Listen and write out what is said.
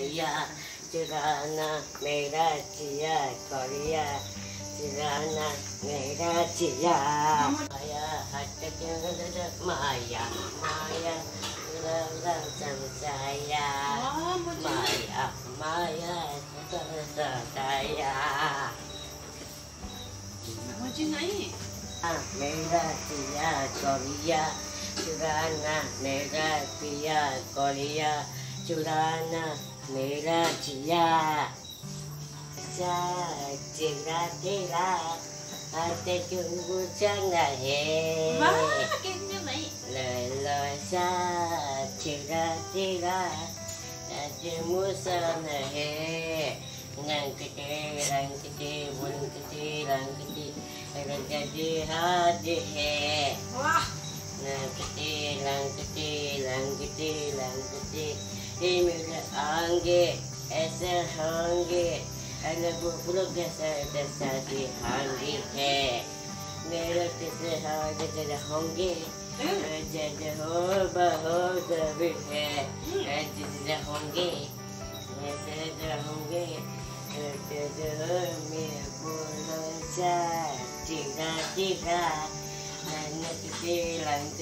Korea, Chirana, Mera Chia, Korea, Chirana, Mera Chia, Maya, Hatakya, Maya, Maya, Lala, Samsaya, Maya, Maya, Samsaya. Mera Chia, Korea, Chirana, Mera Chia, Korea, churana mera ra, cha chira chúng ate chungu changa he. Lời lời cha chira tira ate musa na he. Ngang kete rang kete bun kete rang kete rang kete ha de he. लंगटे लंगटे ये मेरे आएँगे ऐसे होंगे अरे वो लोग जैसा जैसा हांगी हम्म। है। मेरे जैसे हांगे जैसे होंगे जैसे हो बहुत भी है जैसे होंगे ऐसे जो होंगे जैसे हो मेरे बोलो सा टीका टीका लंगटे लंगटे